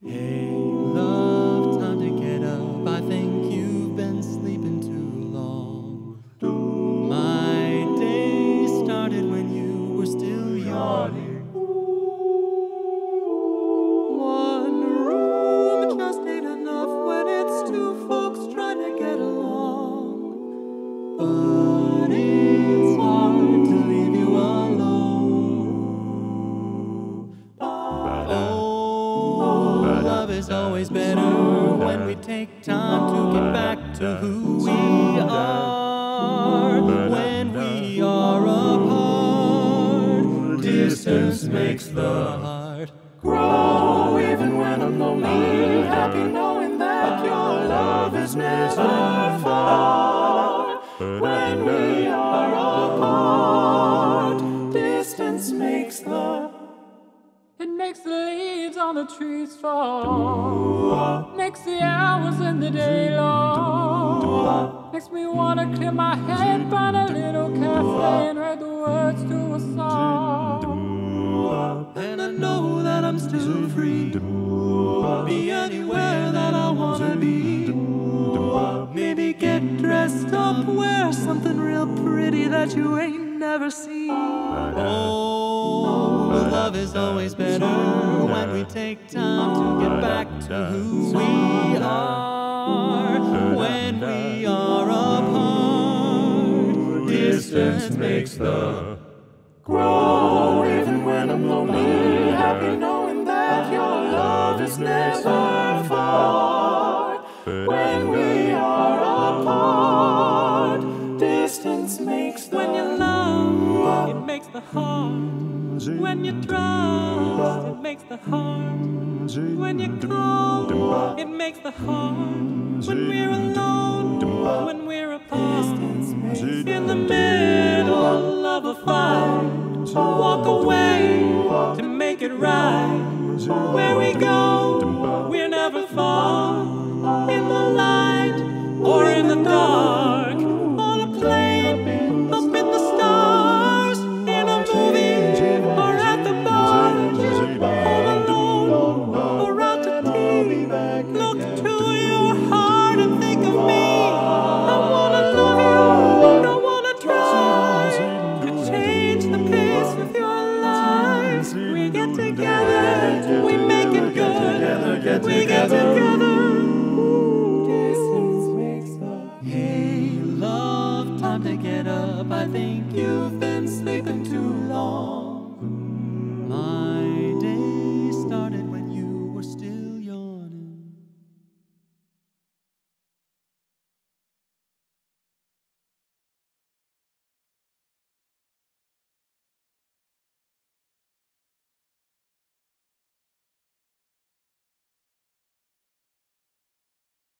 Hey, love, time to get up. I think you've been sleeping too long. My day started when you were still yawning. Is always better when we take time to get back to who we are. When we are apart, distance makes the heart grow. Even when I'm lonely, happy knowing that your love is never far. When we are apart, distance makes the It makes the leaves on the trees fall. Makes the hours in the day long. Makes me wanna clear my head, find a little cafe and the words to a song. And I know that I'm still free. Be anywhere that I wanna be. Maybe get dressed up, wear something real pretty that you ain't never seen. Oh, love is always better when we take time to get back to who we are. When we are apart, distance makes the grow even when I'm lonely. Happy knowing that your love is never far. When we are apart, distance makes the when you love, it makes the heart. When you trust, it makes the heart. When you call, it makes the heart. When we're alone, when we're apart, in the middle of a fight, walk away to make it right. Where we go, we're never far. you've been